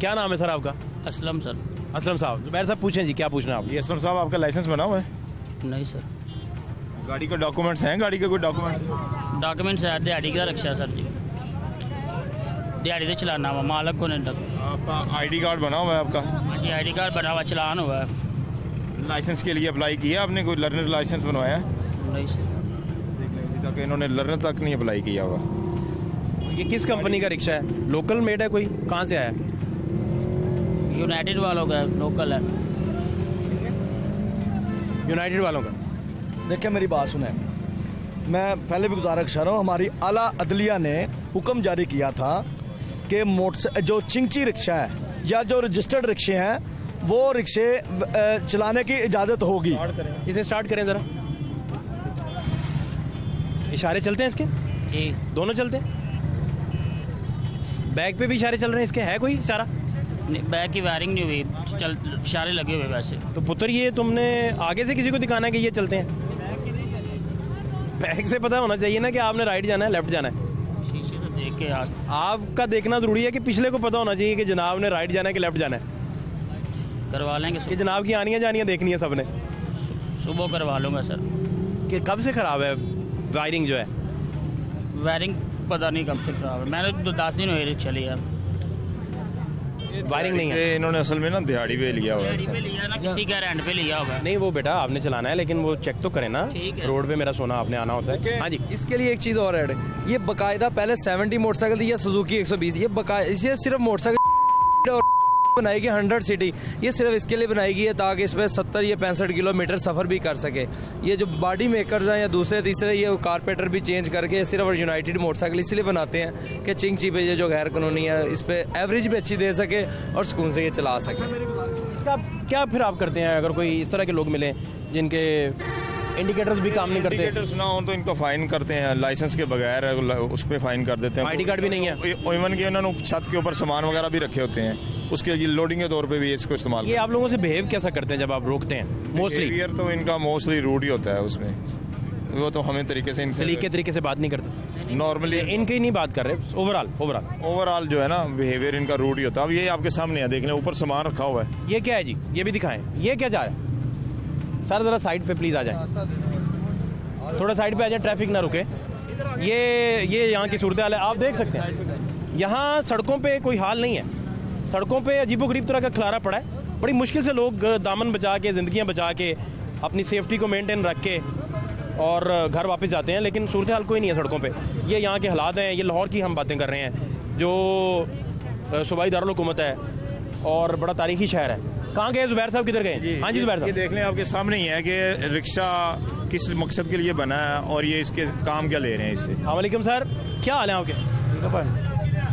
کیا نام ہے سر آپ کا؟ اسلم سر۔ اسلم صاحب زبیر صاحب پوچھیں جی کیا پوچھنا ہے آپ یہ اسلم صاحب آپ کا لائسنس بنا ہوا ہے؟ نہیں سر۔ گاڑی کے ڈاکومنٹس ہیں؟ گاڑی کے کوئی ڈاکومنٹس ڈاکومنٹس ہے دیہڑی کا رکشا سر جی۔ دیہڑی سے چلانا ہوا مالک کو نہیں آپ کا آئی ڈی کارڈ بنا ہوا ہے آپ کا؟ جی آئی ڈی کارڈ بنا ہوا چلان ہوا ہے۔ لائسنس کے لیے اپلائی کیا آپ نے؟ کوئی لرنر لائسنس بنوایا ہے؟ نہیں سر۔ ابھی تک انہوں نے لرنر تک نہیں اپلائی کیا ہوگا یہ کس کمپنی کا رکشا ہے؟ لوکل میڈ ہے کوئی؟ کہاں سے آیا؟ ہے یونائٹیڈ والوں کا لوکل ہے۔ یونائٹیڈ والوں کا۔ دیکھیں میری بات سنیں۔ میں پہلے بھی گزارش کر رہا ہوں ہماری اعلیٰ عدلیہ نے حکم جاری کیا تھا کہ موٹر جو چنگچی رکشا ہے یا جو رجسٹرڈ رکشے ہیں وہ رکشے چلانے کی اجازت ہوگی۔ اسے سٹارٹ کریں ذرا۔ اشارے چلتے ہیں اس کے؟ جی۔ دونوں چلتے ہیں؟ بیک پہ بھی اشارے چل رہے ہیں اس کے؟ ہے کوئی اشارہ؟ بیک کی وائرنگ نہیں ہوئی چل اشارے لگے ہوئے ویسے۔ تو پتر یہ تم نے آگے سے کسی کو دکھانا ہے کہ یہ چلتے ہیں؟ بیک سے پتا ہونا چاہیے نا کہ آپ نے رائٹ جانا ہے لیفٹ جانا ہے۔ شیشے سے دیکھ کے آ- آپ کا دیکھنا ضروری ہے کہ پچھلے کو پتا ہونا چاہیے کہ جناب نے رائٹ جانا ہے کہ لیفٹ جانا ہے۔ کروا لیں گے۔ کہ جناب کی آنیاں جانیاں دیکھنی ہے سب نے۔ صبح کروا لوں گا سر۔ کہ کب سے خراب ہے؟ وائرنگ جو ہے۔ وائرنگ پتہ نہیں کب سے خراب ہے۔ میں نے تو دس دن ہوئے چلی ہے۔ وائرنگ نہیں ہے. یہ انہوں نے اصل میں نا دہاڑی پہ لیا ہوا ہے لیا نا کسی کا رینٹ پہ لیا ہوا ہے۔ نہیں وہ بیٹا آپ نے چلانا ہے لیکن وہ چیک تو کریں نا۔ روڈ پہ میرا سونا آپ نے آنا ہوتا ہے۔ ہاں جی۔ اس کے لیے ایک چیز اور ایڈ ہے یہ باقاعدہ پہلے سیونٹی موٹر سائیکل تھی یا سزوکی ایک سو بیس۔ یہ باقاعدہ یہ صرف موٹر سائیکل اور بنائی گئی ہنڈریڈ سٹی، یہ صرف اس کے لیے بنائی گئی ہے تاکہ اس پہ ستر یا پینسٹھ کلو میٹر سفر بھی کر سکے۔ یہ جو باڈی میکرز ہیں یا دوسرے، تیسرے، یہ کارپیٹر بھی چینج کر کے صرف یونائٹیڈ موٹر سائیکل اس لیے بناتے ہیں کہ چنگ چی پہ یہ جو غیر قانونی ہے اس پہ ایوریج بھی اچھی دے سکے اور سکون سے یہ چلا سکے۔ کیا پھر آپ کرتے ہیں اگر کوئی اس طرح کے لوگ ملیں جن کے انڈیکیٹرز بھی کام نہیں کرتے انڈیکیٹرز نہ ہوں تو ان کو فائن کرتے ہیں لائسنس کے بغیر اس پہ فائن کر دیتے ہیں آئی ڈی کارڈ بھی نہیں ہے ایون کہ انہوں نے چھت کے اوپر سامان وغیرہ بھی رکھے ہوتے ہیں اس کے لوڈنگ کے طور پہ بھی اس کو استعمال یہ آپ لوگوں سے بہیو کیسا کرتے ہیں جب آپ روکتے ہیں موسٹلی تو ان کا موسٹلی روڈ ہی ہوتا ہے اس میں وہ تو ہمیں طریقے سے ان سے سلیقے طریقے سے بات نہیں کرتے نارملی ان کی نہیں بات کر رہے overall overall overall جو ہے نا بیہیویئر ان کا روڈ ہی ہوتا ہے اب یہ آپ کے سامنے ہے دیکھ لیں اوپر سامان رکھا ہوا ہے یہ کیا ہے جی یہ بھی دکھائیں یہ کیا جا رہا ہے سر، ذرا سائڈ پہ پلیز آ جائیں۔ تھوڑا سائڈ پہ آ جائیں، ٹریفک نہ رکے۔ یہ یہ یہاں کی صورتحال ہے۔ آپ دیکھ سکتے ہیں۔ یہاں سڑکوں پہ کوئی حال نہیں ہے۔ سڑکوں پہ عجیب و غریب طرح کا کھلارا پڑا ہے۔ بڑی مشکل سے لوگ دامن بچا کے، زندگیاں بچا کے، اپنی سیفٹی کو مینٹین رکھ کے اور گھر واپس جاتے ہیں۔ لیکن صورتحال کوئی نہیں ہے سڑکوں پہ۔ یہ یہاں کے حالات ہیں۔ یہ لاہور کی ہم باتیں کر رہے ہیں۔ جو صوبائی دارالحکومت ہے اور بڑا تاریخی شہر ہے۔ کہاں گئے زبیر صاحب؟ کدھر گئے؟ جی، ہاں جی زبیر صاحب۔ یہ دیکھ لیں آپ کے سامنے ہی ہے کہ رکشہ کس مقصد کے لیے بنا ہے اور یہ اس کے کام کیا لے رہے ہیں اس سے؟ علیکم سر کیا حال ہے آپ کے؟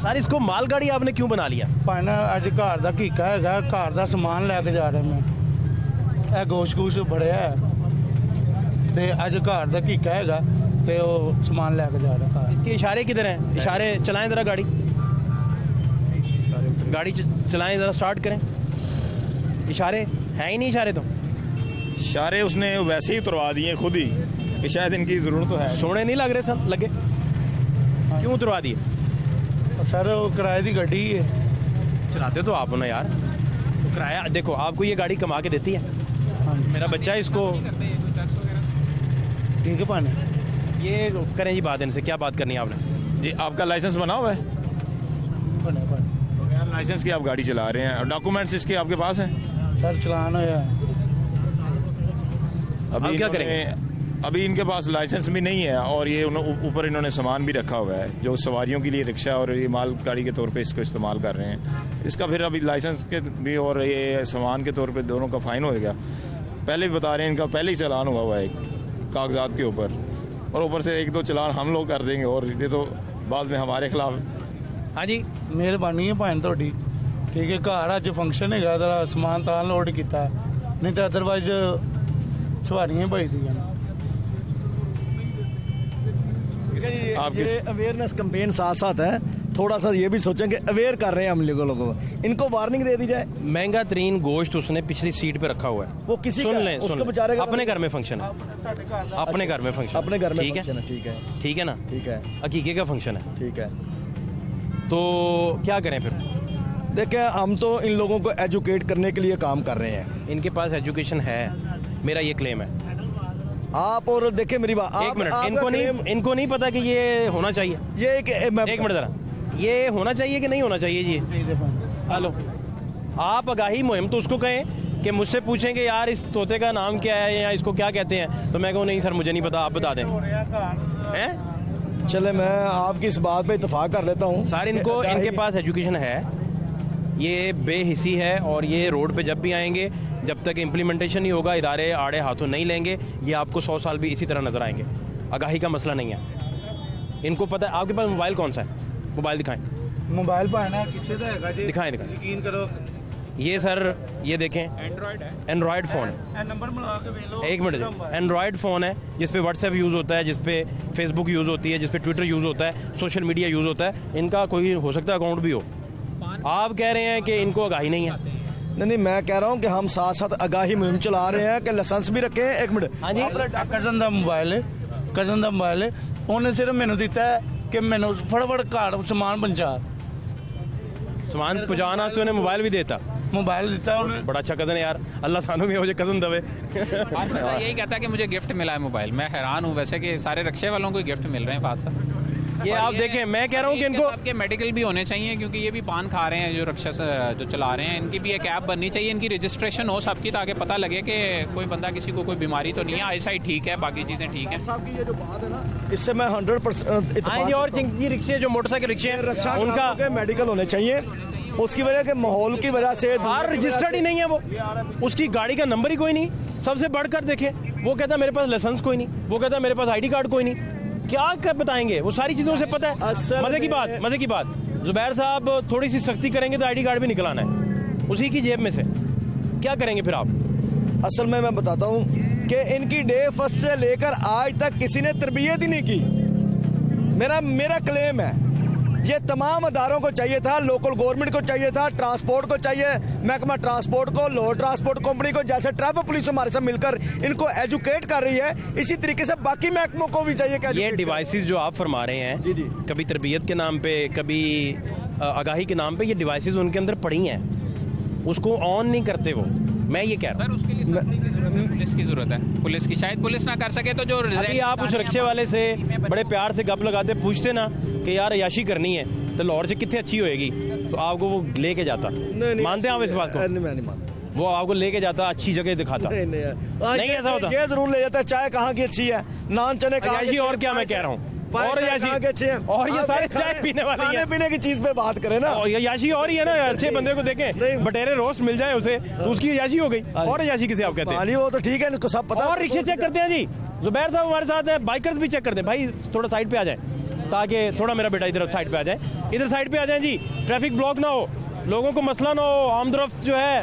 سر اس کو مال گاڑی آپ نے کیوں بنا لیا؟ پن اج گھر کا کیکا ہے گھر کا سامان لے کے جا رہے میں اے گوشت گوشت بڑھیا ہے۔ تے اج گھر کا کیکا ہے تے وہ سامان لے کے جا رہا ہے۔ اس کے اشارے کدھر ہیں؟ اشارے چلائیں ذرا گاڑی۔ گاڑی چلائیں ذرا سٹارٹ کریں۔ اشارے ہیں ہی نہیں اشارے تو۔ اشارے اس نے ویسے ہی اتروا دیے خود ہی کہ شاید ان کی ضرورت تو ہے۔ سونے نہیں لگ رہے سر لگے۔ کیوں اتروا دیے؟ سر وہ کرائے دی گڈی ہے۔ چلاتے تو آپ ہو نا یار۔ کرایہ دیکھو آپ کو یہ گاڑی کما کے دیتی ہے۔ ہاں جی۔ میرا بچہ اس کو ٹھیک ہے پانے یہ کریں جی بات ان سے۔ کیا بات کرنی ہے آپ نے؟ جی آپ کا لائسنس بنا ہوا ہے؟ لائسنس کی آپ گاڑی چلا رہے ہیں۔ اور ڈاکومنٹس اس کے آپ کے پاس ہیں؟ سر چلان ہے۔ ابھی کیا کریں گے؟ ابھی ان کے پاس لائسنس بھی نہیں ہے اور یہ اوپر انہوں نے سامان بھی رکھا ہوا ہے جو سواریوں کے لیے رکشہ اور یہ مال گاڑی کے طور پہ اس کو استعمال کر رہے ہیں۔ اس کا پھر ابھی لائسنس کے بھی اور یہ سامان کے طور پہ دونوں کا فائن ہو گیا۔ پہلے بھی بتا رہے ہیں ان کا پہلے ہی چلان ہوا ہوا ہے کاغذات کے اوپر۔ اور اوپر سے ایک دو چلان ہم لوگ کر دیں گے اور یہ تو بعد میں ہمارے خلاف ہاں جی۔ مہربانی ہے بھائن تھوڑی ਠੀਕ ਹੈ ਘਰ ਅੱਜ ਫੰਕਸ਼ਨ ਹੈਗਾ ਜਰਾ ਸਮਾਨ ਤਾਂ ਲੋਡ ਕੀਤਾ ਨਹੀਂ ਤਾਂ ਅਦਰਵਾਈਜ਼ ਸਵਾਰੀਆਂ ਹੀ ਭਜਦੀਆਂ ਨੇ آپ یہ کس اویئرنیس کمپین ساتھ ساتھ ہے تھوڑا سا یہ بھی سوچیں کہ اویئر کر رہے ہیں ہم لوگوں لوگوں کو ان کو وارننگ دے دی جائے مہنگا ترین گوشت اس نے پچھلی سیٹ پہ رکھا ہوا ہے وہ کسی سن کا- لیں اس سن کو لیں۔ بیچارے کا- اپنے گھر میں فنکشن ہے ਤੁਹਾਡੇ ਘਰ ਦਾ اپنے گھر میں فنکشن اپنے گھر میں ٹھیک function ہے ہے ٹھیک ہے ٹھیک ہے نا ٹھیک ہے عقیقے کا فنکشن ہے ٹھیک ہے تو کیا کریں پھر دیکھیں ہم تو ان لوگوں کو ایجوکیٹ کرنے کے لیے کام کر رہے ہیں۔ ان کے پاس ایجوکیشن ہے۔ میرا یہ کلیم ہے۔ آپ اور دیکھیں میری بات ایک منٹ ان کو نہیں ان کو نہیں پتا کہ یہ ہونا چاہیے۔ یہ ایک منٹ ذرا۔ یہ ہونا چاہیے کہ نہیں ہونا چاہیے جی؟ ہلو۔ آپ آگاہی مہم تو اس کو کہیں کہ مجھ سے پوچھیں کہ یار اس طوطے کا نام کیا ہے یا اس کو کیا کہتے ہیں؟ تو میں کہوں نہیں سر مجھے نہیں پتا آپ بتا دیں۔ چلے میں آپ کی اس بات پہ اتفاق کر لیتا ہوں۔ سر ان کو ان کے پاس ایجوکیشن ہے۔ یہ بے حصی ہے اور یہ روڈ پہ جب بھی آئیں گے جب تک امپلیمنٹیشن نہیں ہوگا ادارے آڑے ہاتھوں نہیں لیں گے یہ آپ کو سو سال بھی اسی طرح نظر آئیں گے۔ آگاہی کا مسئلہ نہیں ہے۔ ان کو پتہ ہے آپ کے پاس موبائل کون سا ہے؟ موبائل دکھائیں۔ موبائل پہ ہے دکھائیں دکھائیں۔ یہ سر یہ دیکھیں۔ اینڈرائڈ فون ایک منٹ اینڈرائڈ فون ہے جس پہ واٹس ایپ یوز ہوتا ہے جس پہ فیس بک یوز ہوتی ہے جس پہ ٹویٹر یوز ہوتا ہے سوشل میڈیا یوز ہوتا ہے۔ ان کا کوئی ہو سکتا ہے اکاؤنٹ بھی ہو۔ آپ کہہ رہے ہیں کہ ان کو آگاہی نہیں ہے؟ نہیں نہیں میں کہہ رہا ہوں کہ ہم ساتھ ساتھ آگاہی مہم چلا رہے ہیں کہ لسنس بھی رکھے ہیں ایک منٹ۔ ہاں جی۔ کزن دا موبائل ہے کزن دا موبائل ہے۔ انہیں صرف مینوں دیتا ہے کہ مینوں فڑ فڑ گھر سامان پہنچا۔ سامان پہنچانا سے انہیں موبائل بھی دیتا۔ موبائل دیتا ہے بڑا اچھا کزن ہے یار۔ اللہ سانو بھی مجھے کزن دوے یہی کہتا ہے کہ مجھے گفٹ ملا ہے موبائل۔ میں حیران ہوں ویسے کہ سارے رکشے والوں کو گفٹ مل رہے ہیں فاتح یہ آپ دیکھیں میں کہہ رہا ہوں کہ ان کو آپ کے میڈیکل بھی ہونے چاہیے کیونکہ یہ بھی پان کھا رہے ہیں جو رکشا سے جو چلا رہے ہیں ان کی بھی ایک ایپ بننی چاہیے ان کی رجسٹریشن ہو سب کی تاکہ پتہ لگے کہ کوئی بندہ کسی کو کوئی بیماری تو نہیں ہے۔ آئی سائٹ ٹھیک ہے باقی چیزیں ٹھیک ہیں۔ صاحب کی یہ جو بات ہے نا اس سے میں ہنڈریڈ پرسینٹ آئیں جی اور جی رکشے جو موٹر سائیکل رکشے ہیں ان کا میڈیکل ہونے چاہیے۔ اس کی وجہ کہ ماحول کی وجہ سے کار رجسٹرڈ ہی نہیں ہے وہ۔ اس کی گاڑی کا نمبر ہی کوئی نہیں۔ سب سے بڑھ کر دیکھیں وہ کہتا ہے میرے پاس لائسنس کوئی نہیں۔ وہ کہتا ہے میرے پاس آئی ڈی کارڈ کوئی نہیں۔ کیا بتائیں گے؟ وہ ساری چیزوں سے پتہ ہے۔ مزے کی بات مزے کی بات۔ زبیر صاحب تھوڑی سی سختی کریں گے تو آئی ڈی کارڈ بھی نکلانا ہے۔ اسی کی جیب میں سے۔ کیا کریں گے پھر آپ؟ اصل میں میں بتاتا ہوں کہ ان کی ڈے فرسٹ سے لے کر آج تک کسی نے تربیت ہی نہیں کی۔ میرا میرا کلیم ہے۔ یہ تمام اداروں کو چاہیے تھا لوکل گورنمنٹ کو چاہیے تھا ٹرانسپورٹ کو چاہیے محکمہ ٹرانسپورٹ کو لو ٹرانسپورٹ کمپنی کو جیسے ٹریفک پولیس ہمارے ساتھ مل کر ان کو ایجوکیٹ کر رہی ہے اسی طریقے سے باقی محکموں کو بھی چاہیے کہ یہ. ڈیوائسز جو آپ فرما رہے ہیں جی، جی۔ کبھی تربیت کے نام پہ کبھی آگاہی کے نام پہ یہ ڈیوائسز ان کے اندر پڑی ہیں اس کو آن نہیں کرتے وہ میں یہ کہہ رہا سر پولیس کی ضرورت ہے۔ پولیس کی شاید پولیس نہ کر سکے تو جو ابھی آپ اس رکشے والے سے بڑے پیار سے گپ لگاتے پوچھتے نا کہ یار عیاشی کرنی ہے تو لاہور سے کتنے اچھی ہوئے گی؟ تو آپ کو وہ لے کے جاتا۔ مانتے ہیں آپ اس بات کو؟ نہیں، میں نہیں مانتا۔ وہ آپ کو لے کے جاتا اچھی جگہ دکھاتا۔ نہیں ایسا ہوتا۔ یہ ضرور لے جاتا ہے چائے کہاں کی اچھی ہے؟ نان چنے اور کیا میں کہہ رہا ہوں؟ اور ہیں اور یہ سارے چائے پینے والی ہیں۔ پینے کی چیز پہ بات کریں نا۔ عیاشی اور ہی ہے نا اچھے بندے کو دیکھیں۔ بٹیرے روسٹ مل جائے اسے اس کی عیاشی ہو گئی۔ اور عیاشی کسی آپ کہتے ہیں؟ وہ تو ٹھیک ہے ان کو سب پتا۔ اور رکشے چیک کرتے ہیں جی۔ زبیر صاحب ہمارے ساتھ ہیں بائکرز بھی چیک کرتے ہیں۔ بھائی تھوڑا سائڈ پہ آ جائیں تاکہ تھوڑا میرا بیٹا ادھر سائڈ پہ آ جائے۔ ادھر سائڈ پہ آ جائیں جی ٹریفک بلاک نہ ہو لوگوں کو مسئلہ نہ ہو آمد رفت جو ہے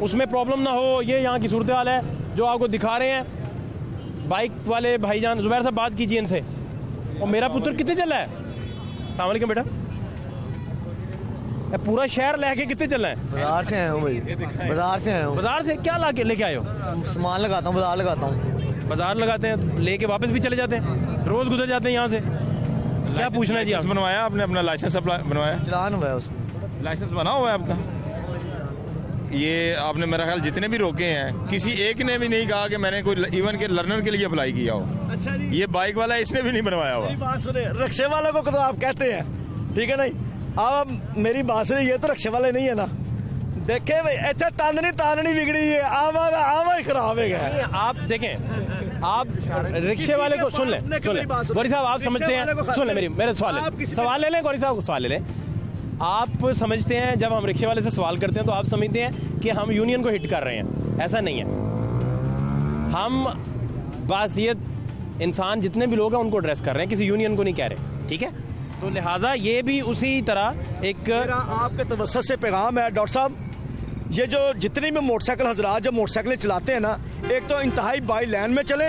اس میں پرابلم نہ ہو۔ یہ یہاں کی صورتحال ہے جو آپ کو دکھا رہے ہیں۔ بائک والے بھائی جان زبیر صاحب بات کیجیے ان سے۔ اور میرا پتر کتنے چل رہا ہے؟ السلام علیکم بیٹا۔ اے پورا شہر لے کے کتنے چل رہا ہے بازار سے آیا ہوں بھائی۔ بازار سے آیا ہوں۔ بازار سے کیا لا کے لے کے آئے ہو؟ سامان لگاتا ہوں بازار لگاتا ہوں۔ بازار لگاتے ہیں لے کے واپس بھی چلے جاتے ہیں۔ روز گزر جاتے ہیں یہاں سے۔ کیا پوچھنا ہے جی آپ؟ بنوایا آپ نے؟ اپنا لائسنس بنوایا؟ چلان ہوا ہے اس میں۔ لائسنس بنا ہوا ہے آپ کا؟ یہ آپ نے میرا خیال جتنے بھی روکے ہیں کسی ایک نے بھی نہیں کہا کہ میں نے کوئی ایون کے لرنر کے لیے اپلائی کیا ہو۔ اچھا جی۔ یہ بائک والا اس نے بھی نہیں بنوایا ہوا۔ میری بات سنیں رکشے والوں کو تو آپ کہتے ہیں ٹھیک ہے نہیں اب میری بات سنیں یہ تو رکشے والے نہیں ہے نا۔ دیکھے بھائی ایتھے تاندنی تاندنی بگڑی ہے آواز آواز خراب ہے۔ گیا آپ دیکھیں آپ رکشے والے کو سن لیں سن لیں۔ گوری صاحب آپ سمجھتے ہیں؟ سن لیں میری میرے سوال لیں سوال لے لیں گوری صاحب کو سوال لے لیں۔ آپ سمجھتے ہیں، جب ہم رکشے والے سے سوال کرتے ہیں تو آپ سمجھتے ہیں کہ ہم یونین کو ہٹ کر رہے ہیں۔ ایسا نہیں ہے۔ ہم باسیت انسان جتنے بھی لوگ ہیں، ان کو ایڈریس کر رہے ہیں۔ کسی یونین کو نہیں کہہ رہے، ٹھیک ہے؟ تو لہٰذا یہ بھی اسی طرح ایک آپ کے توسط سے پیغام ہے، ڈاکٹر صاحب۔ یہ جو جتنی بھی موٹر سائیکل حضرات جو موٹر سائیکلیں چلاتے ہیں نا، ایک تو انتہائی بائی لین میں چلے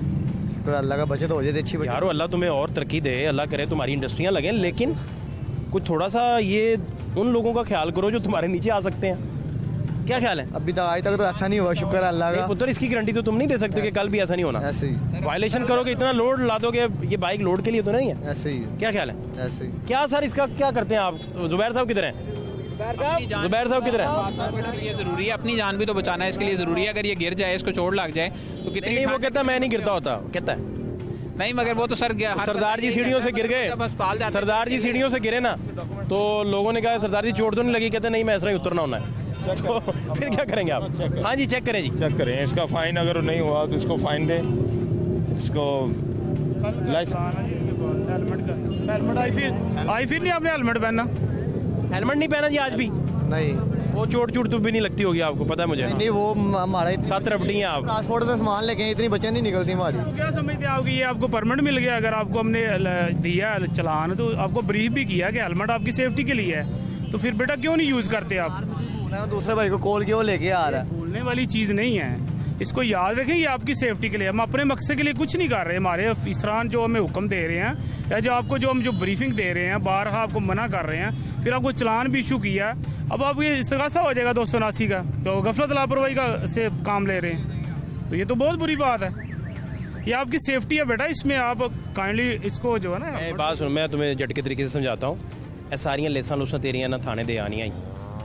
پھر اللہ کا بچے تو ہو جاتی اچھی بچے یارو اللہ تمہیں اور ترقی دے اللہ کرے تمہاری انڈسٹریاں لگیں لیکن کچھ تھوڑا سا یہ ان لوگوں کا خیال کرو جو تمہارے نیچے آ سکتے ہیں۔ کیا خیال ہے؟ ابھی تک آج تک تو ایسا نہیں ہوا شکر اللہ کا۔ پتر اس کی گارنٹی تو تم نہیں دے سکتے کہ کل بھی ایسا نہیں ہونا۔ ایسے ہی۔ وائلیشن کرو گے اتنا لوڈ لا دو گے یہ بائک لوڈ کے لیے تو نہیں ہے۔ ایسے ہی۔ کیا خیال ہے؟ ایسے ہی۔ کیا سر اس کا کیا کرتے ہیں آپ؟ زبیر صاحب کدھر ہیں؟ زبیر صاحب؟ کدھر ہے؟ یہ ضروری ہے اپنی جان بھی تو بچانا ہے اس کے لیے ضروری ہے۔ اگر یہ گر جائے اس کو چوٹ لگ جائے تو کتنی وہ کہتا میں نہیں گرتا ہوتا کہتا ہے۔ نہیں مگر وہ تو سر گیا سردار جی سیڑھیوں سے گر گئے۔ سردار جی سیڑھیوں سے گرے نا تو لوگوں نے کہا سردار جی چوٹ تو نہیں لگی کہتے نہیں میں اس طرح اترنا ہونا ہے۔ پھر کیا کریں گے آپ؟ ہاں جی چیک کریں جی۔ چیک کریں اس کا فائن اگر نہیں ہوا تو اس کو فائن دے اس کو آئی پھر نہیں آپ نے ہیلمٹ پہننا؟ ہیلمٹ نہیں پہنا جی آج بھی؟ نہیں۔ وہ چوٹ چوٹ تو بھی نہیں لگتی ہوگی آپ کو پتا ہے مجھے۔ نہیں وہ ہمارا سات رپٹی ہیں آپ۔ ٹرانسپورٹ سے سامان لے کے اتنی بچے نہیں نکلتی ہماری۔ کیا سمجھتے آپ کہ یہ آپ کو پرمنٹ مل گیا؟ اگر آپ کو ہم نے دیا چلان تو آپ کو بریف بھی کیا کہ ہیلمٹ آپ کی سیفٹی کے لیے ہے۔ تو پھر بیٹا کیوں نہیں یوز کرتے آپ؟ دوسرے بھائی کو کال کیا لے کے آ رہا ہے۔ بولنے والی چیز نہیں ہے۔ اس کو یاد رکھیں یہ آپ کی سیفٹی کے لیے ہم اپنے مقصد کے لیے کچھ نہیں کر رہے ہمارے افسران جو ہمیں حکم دے رہے ہیں یا جو آپ کو جو ہم جو بریفنگ دے رہے ہیں بارہا آپ کو منع کر رہے ہیں پھر آپ کو چلان بھی ایشو کیا ہے۔ اب آپ یہ استغاثہ ہو جائے گا دو سو اناسی کا جو غفلت لاپرواہی کا سے کام لے رہے ہیں۔ تو یہ تو بہت بری بات ہے۔ یہ آپ کی سیفٹی ہے بیٹا اس میں آپ کائنڈلی اس کو جو ہے نا بات سنو میں تمہیں جٹ کے طریقے سے سمجھاتا ہوں۔ ساریاں لیسن لوسن تیریاں نہ تھانے دے آنی آئی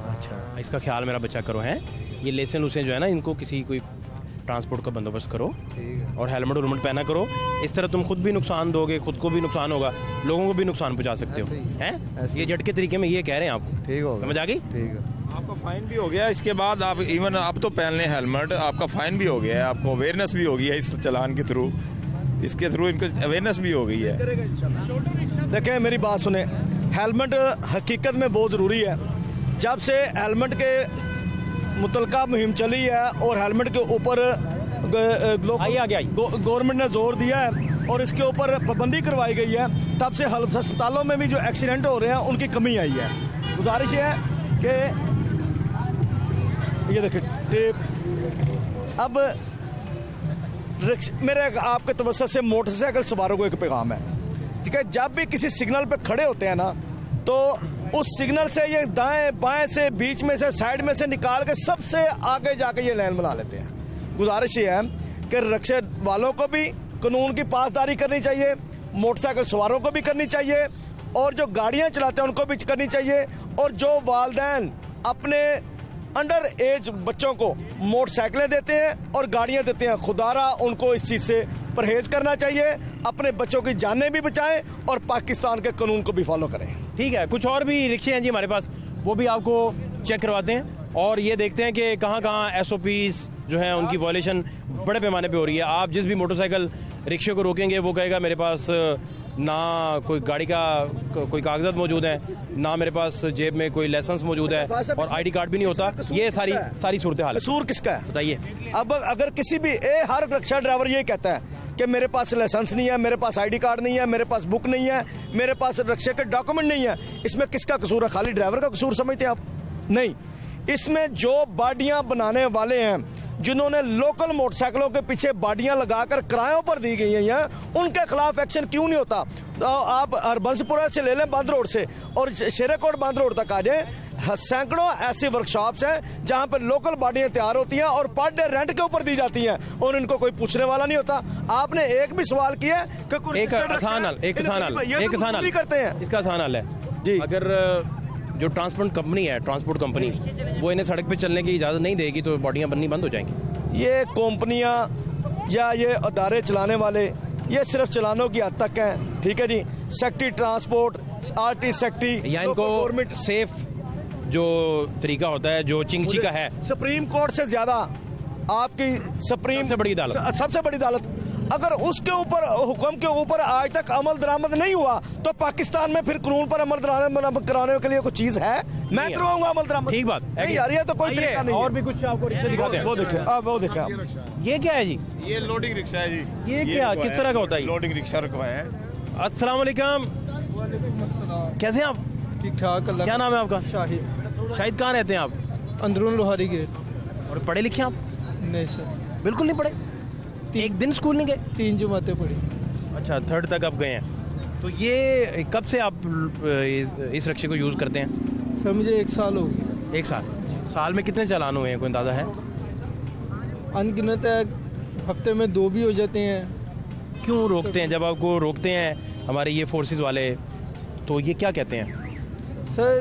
اچھا۔ اس کا خیال میرا بچہ کرو ہیں؟ یہ لیسن لوسیں جو ہے نا ان کو کسی کوئی ٹرانسپورٹ کا بندوبست کرو اور ہیلمٹ ویلمٹ پہنا کرو۔ اس طرح تم خود بھی نقصان دو گے خود کو بھی نقصان ہوگا لوگوں کو بھی نقصان پہنچا سکتے ہو۔ یہ جٹ کے طریقے میں یہ کہہ رہے ہیں آپ۔ کو سمجھ آ گئی؟ آپ کا فائن بھی ہو گیا اس کے بعد آپ ایون آپ تو پہن لیں ہیلمٹ آپ کا فائن بھی ہو گیا ہے آپ کو اویئرنیس بھی ہو گئی ہے اس چلان کے تھرو اس کے تھرو ان کو اویئرنیس بھی ہو گئی ہے۔ دیکھیں میری بات سنیں۔ ہیلمٹ حقیقت میں بہت ضروری ہے۔ جب سے ہیلمٹ کے متعلقہ مہم چلی ہے اور ہیلمٹ کے اوپر گورنمنٹ نے زور دیا ہے اور اس کے اوپر پابندی کروائی گئی ہے۔ تب سے ہسپتالوں میں بھی جو ایکسیڈنٹ ہو رہے ہیں ان کی کمی آئی ہے۔ گزارش یہ ہے کہ یہ دیکھیں ٹیپ۔ اب میرے آپ کے توسط سے موٹر سائیکل سواروں کو ایک پیغام ہے۔ ٹھیک ہے جب بھی کسی سگنل پہ کھڑے ہوتے ہیں نا تو اس سگنل سے یہ دائیں بائیں سے بیچ میں سے سائیڈ میں سے نکال کے سب سے آگے جا کے یہ لین بنا لیتے ہیں۔ گزارش یہ ہے کہ رکشے والوں کو بھی قانون کی پاسداری کرنی چاہیے، موٹر سائیکل سواروں کو بھی کرنی چاہیے اور جو گاڑیاں چلاتے ہیں ان کو بھی کرنی چاہیے اور جو والدین اپنے انڈر ایج بچوں کو موٹر سائیکلیں دیتے ہیں اور گاڑیاں دیتے ہیں۔ خدارہ، ان کو اس چیز سے پرہیز کرنا چاہیے۔ اپنے بچوں کی جانیں بھی بچائیں اور پاکستان کے قانون کو بھی فالو کریں۔ ٹھیک ہے، کچھ اور بھی رکشے ہیں جی ہمارے پاس۔ وہ بھی آپ کو چیک کرواتے ہیں اور یہ دیکھتے ہیں کہ کہاں کہاں ایس او پیز جو ہیں، ان کی وائلیشن بڑے پیمانے پہ ہو رہی ہے۔ آپ جس بھی موٹر سائیکل رکشے کو روکیں گے، وہ کہے گا میرے پاس نہ کوئی گاڑی کا کوئی کاغذات موجود ہیں نہ میرے پاس جیب میں کوئی لائسنس موجود ہے اور آئی ڈی کارڈ بھی نہیں ہوتا۔ یہ ساری ساری صورتحال سور کس کا ہے؟ بتائیے۔ اب اگر کسی بھی اے ہر رکشا ڈرائیور یہ کہتا ہے کہ میرے پاس لائسنس نہیں ہے میرے پاس آئی ڈی کارڈ نہیں ہے میرے پاس بک نہیں ہے میرے پاس رکشے کے ڈاکومنٹ نہیں ہے۔ اس میں کس کا قصور ہے؟ خالی ڈرائیور کا قصور سمجھتے ہیں آپ؟ نہیں۔ اس میں جو باڈیاں بنانے والے ہیں جنہوں نے لوکل موٹ سیکلوں کے پیچھے باڈیاں لگا کر کرائیوں پر دی گئی ہیں ان کے خلاف ایکشن کیوں نہیں ہوتا؟ آپ ہربنس پورہ سے لے لیں بند روڈ سے اور شیرے کوٹ باندھ روڈ تک آجیں سینکڑوں ایسی ورکشاپس ہیں جہاں پر لوکل باڈیاں تیار ہوتی ہیں اور پارٹ ڈے رینٹ کے اوپر دی جاتی ہیں اور ان کو کوئی پوچھنے والا نہیں ہوتا۔ آپ نے ایک بھی سوال کیا کہ ایک آسان حل ایک آسان حل ایک آسان اس کا آسان ہے جی۔ اگر جو ٹرانسپورٹ کمپنی ہے ٹرانسپورٹ کمپنی وہ انہیں سڑک پہ چلنے کی اجازت نہیں دے گی تو باڈیاں بننی بند ہو جائیں گی۔ یہ کمپنیاں یا یہ ادارے چلانے والے یہ صرف چلانوں کی حد تک ہیں۔ ٹھیک ہے جی؟ Secretary transport R T secretary یعنی یا ان کو گورنمنٹ سیف جو طریقہ ہوتا ہے جو چنگچی کا ہے۔ سپریم کورٹ سے زیادہ آپ کی سپریم سے بڑی عدالت۔ سب سے بڑی عدالت۔ اگر اس کے اوپر حکم کے اوپر آج تک عمل درآمد نہیں ہوا تو پاکستان میں پھر قانون پر عمل درآمد کرانے کے لیے کوئی چیز ہے؟ میں کرواؤں گا عمل درآمد۔ ٹھیک بات۔ نہیں یار یہ تو کوئی طریقہ نہیں اور بھی کچھ آپ کو رکشہ دکھاتے ہیں۔ وہ دیکھیں آپ وہ دیکھیں۔ یہ کیا ہے جی؟ یہ لوڈنگ رکشہ ہے جی۔ یہ کیا کس طرح کا ہوتا ہے لوڈنگ رکشہ رکھوایا ہے۔ السلام علیکم۔ کیسے ہیں آپ؟ ٹھیک ٹھاک کیا نام ہے آپ کا؟ شاہد۔ شاہد کہاں رہتے ہیں آپ؟ اندرون لوہاری گیٹ اور پڑھے لکھے آپ؟ نہیں سر۔ بالکل نہیں پڑھے۔ ایک دن اسکول نہیں گئے؟ تین جماعتیں پڑھی۔ اچھا تھرڈ تک آپ گئے ہیں۔ تو یہ کب سے آپ اس رکشے کو یوز کرتے ہیں؟ سر مجھے ایک سال ہو گیا ایک سال۔ سال میں کتنے چالان ہوئے ہیں؟ کوئی اندازہ ہے؟ ان گنت ہے ہفتے میں دو بھی ہو جاتے ہیں۔ کیوں روکتے ہیں؟ جب آپ کو روکتے ہیں ہمارے یہ فورسز والے تو یہ کیا کہتے ہیں؟ سر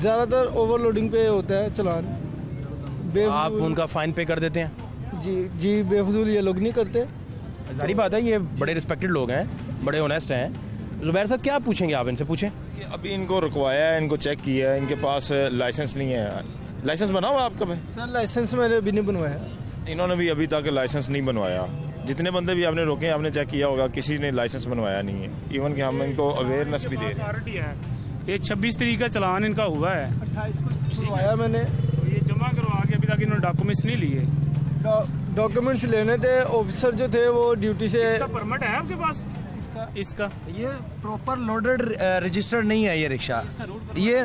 زیادہ تر اوور لوڈنگ پہ ہوتا ہے چلان آپ ان کا فائن پے کر دیتے ہیں؟ جی جی بے فضول یہ لوگ نہیں کرتے۔ ظاہری بات ہے یہ بڑے رسپیکٹڈ لوگ ہیں بڑے اونیسٹ ہیں۔ زبیر صاحب کیا پوچھیں گے آپ ان سے؟ پوچھیں۔ ابھی ان کو رکوایا ہے ان کو چیک کیا ہے ان کے پاس لائسنس نہیں ہے۔ لائسنس بنا ہوا آپ کا بھائی؟ سر لائسنس میں نے ابھی نہیں بنوایا۔ انہوں نے بھی ابھی تک لائسنس نہیں بنوایا۔ جتنے بندے بھی آپ نے روکے ہیں آپ نے چیک کیا ہوگا کسی نے لائسنس بنوایا نہیں ہے۔ ایون کہ ہم ان کو اویئرنیس بھی دے رہے ہیں۔ یہ چھبیس تاریخ کا چلان ان کا ہوا ہے۔ اٹھائیس کو بنوایا میں نے۔ یہ جمع کروا کے ابھی تک انہوں نے ڈاکومنٹس نہیں لیے۔ ڈاکومنٹس لینے تھے آفیسر جو تھے وہ ڈیوٹی سے پرمٹ ہے آپ کے پاس؟ اس کا یہ پروپر لوڈڈ رجسٹرڈ نہیں ہے یہ رکشہ یہ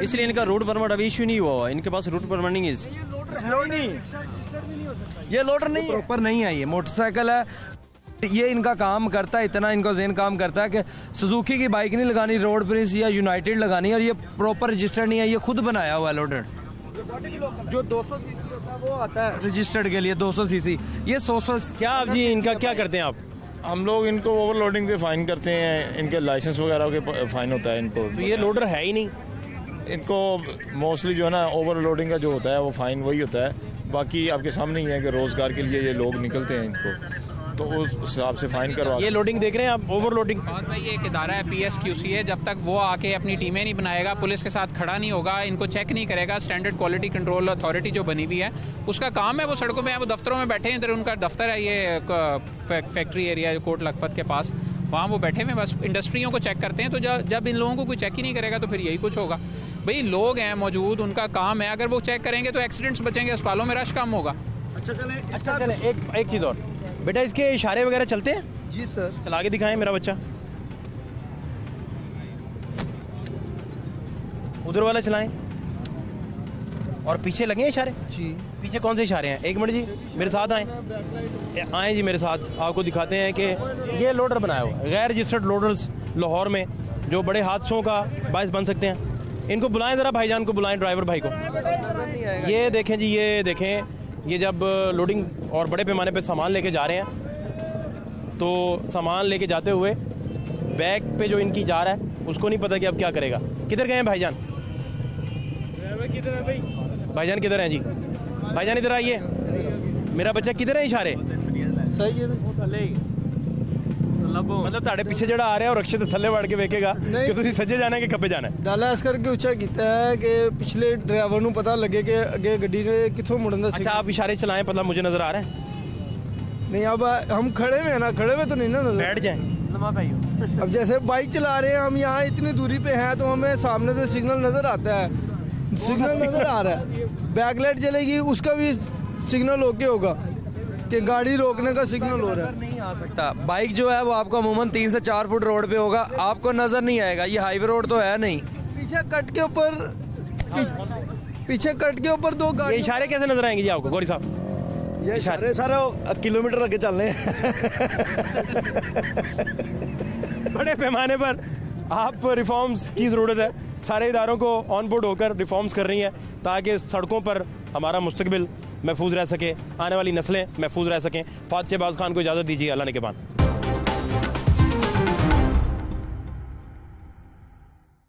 اس لیے ان کا روڈ پرمٹ ابھی ایشو نہیں ہوا ہوا ان کے پاس روڈ پرمٹ نہیں ہے یہ لوڈر نہیں پروپر نہیں ہے۔ یہ موٹر سائیکل ہے۔ یہ ان کا کام کرتا ہے اتنا ان کا ذہن کام کرتا ہے کہ سزوکی کی بائک نہیں لگانی روڈ پرنس یا یونائٹیڈ لگانی اور یہ پروپر رجسٹر نہیں ہے یہ خود بنایا ہوا ہے لوڈر جو دو سو وہ آتا ہے۔ رجسٹرڈ کے لیے دو سو سی سی۔ یہ سو سو کیا آپ جی ان کا کیا کرتے ہیں آپ؟ ہم لوگ ان کو اوور لوڈنگ پہ فائن کرتے ہیں۔ ان کے لائسنس وغیرہ کے فائن ہوتا ہے ان کو۔ یہ لوڈر ہے ہی نہیں۔ ان کو موسٹلی جو ہے نا اوور لوڈنگ کا جو ہوتا ہے وہ فائن وہی ہوتا ہے۔ باقی آپ کے سامنے ہی ہے کہ روزگار کے لیے یہ لوگ نکلتے ہیں ان کو۔ تو اس حساب سے فائن کروا یہ لوڈنگ دیکھ رہے ہیں آپ اوور لوڈنگ بھائی یہ ایک ادارہ ہے پی ایس کیو سی ہے جب تک وہ آ کے اپنی ٹیمیں نہیں بنائے گا پولیس کے ساتھ کھڑا نہیں ہوگا ان کو چیک نہیں کرے گا اسٹینڈرڈ کوالٹی کنٹرول اتھارٹی جو بنی ہوئی ہے اس کا کام ہے وہ سڑکوں میں ہے وہ دفتروں میں بیٹھے ہیں ادھر ان کا دفتر ہے یہ فیکٹری ایریا جو کوٹ لکھپت کے پاس۔ وہاں وہ بیٹھے ہوئے بس انڈسٹریوں کو چیک کرتے ہیں تو جب ان لوگوں کو کوئی چیک ہی نہیں کرے گا تو پھر یہی کچھ ہوگا۔ بھئی لوگ ہیں موجود ان کا کام ہے اگر وہ چیک کریں گے تو ایکسیڈنٹس بچیں گے اسپتالوں میں رش کم ہوگا۔ اچھا چلیں اچھا ایک چیز اور۔ بیٹا اس کے اشارے وغیرہ چلتے ہیں؟ جی سر۔ چلا کے دکھائیں میرا بچہ۔ ادھر والا چلائیں۔ اور پیچھے لگے ہیں اشارے؟ جی۔ پیچھے کون سے اشارے ہیں؟ ایک منٹ جی میرے ساتھ آئیں۔ آئیں جی میرے ساتھ۔ آپ کو دکھاتے ہیں کہ یہ لوڈر بنایا ہوا غیر رجسٹرڈ لوڈرز لاہور میں جو بڑے حادثوں کا باعث بن سکتے ہیں۔ ان کو بلائیں ذرا بھائی جان کو بلائیں ڈرائیور بھائی کو۔ یہ دیکھیں جی یہ دیکھیں۔ یہ جب لوڈنگ اور بڑے پیمانے پہ سامان لے کے جا رہے ہیں، تو سامان لے کے جاتے ہوئے بیگ پہ جو ان کی جا رہا ہے، اس کو نہیں پتا کہ اب کیا کرے گا۔ کدھر گئے ہیں بھائی جان؟ بھائی جان کدھر ہیں جی؟ بھائی جان ادھر آئیے۔ میرا بچہ کدھر ہے اشارے؟ صحیح ہے ਮਤਲਬ ਤੁਹਾਡੇ ਪਿੱਛੇ ਜਿਹੜਾ ਆ ਰਿਹਾ ਉਹ ਰਕਸ਼ੇ ਦੇ ਥੱਲੇ ਵੜ ਕੇ ਵੇਖੇਗਾ ਕਿ ਤੁਸੀਂ ਸੱਜੇ ਜਾਣਾ ਕਿ ਖੱਬੇ ਜਾਣਾ ਡਾਲਾ ਇਸ ਕਰਕੇ ਉੱਚਾ ਕੀਤਾ ਕਿ ਪਿਛਲੇ ਡਰਾਈਵਰ ਨੂੰ ਪਤਾ ਲੱਗੇ ਕਿ ਅੱਗੇ ਗੱਡੀ ਨੇ ਕਿੱਥੋਂ ਮੁੜਨ ਦਾ ਸੀ ਅੱਛਾ ਆਪ ਇਸ਼ਾਰੇ ਚਲਾਏ ਪਤਾ ਮੁਝੇ ਨਜ਼ਰ ਆ ਰਿਹਾ نہیں اب ہم کھڑے ہوئے ہیں نا کھڑے ہوئے تو نہیں نا نظر بیٹھ جائیں اب جیسے بائک چلا رہے ہیں ہم یہاں اتنی دوری پہ ہیں تو ہمیں سامنے سے سگنل نظر آتا ہے سگنل نظر آ رہا ہے بیک لائٹ چلے گی اس کا بھی سگنل اوکے ہوگا کہ گاڑی روکنے کا سگنل ہو رہا ہے۔ نہیں آ سکتا۔ بائک جو ہے وہ آپ کو عموماً تین سے چار فٹ روڈ پہ ہوگا۔ آپ کو نظر نہیں آئے گا۔ یہ ہائی وے روڈ تو ہے نہیں۔ پیچھے کٹ کے اوپر پیچھے کٹ کے اوپر دو گاڑی اشارے کیسے نظر آئیں گے؟ جی آپ کو گوری صاحب۔ یہ اشارے۔ سارا کلو میٹر لگے چل رہے ہیں۔ بڑے پیمانے پر آپ ریفارمز کی ضرورت ہے۔ سارے اداروں کو آن بورڈ ہو کر ریفارمز کر رہی ہیں تاکہ سڑکوں پر ہمارا مستقبل محفوظ رہ سکیں، آنے والی نسلیں محفوظ رہ سکیں۔ فاتح شہباز خان کو اجازت دیجیے اللہ نے کے بعد۔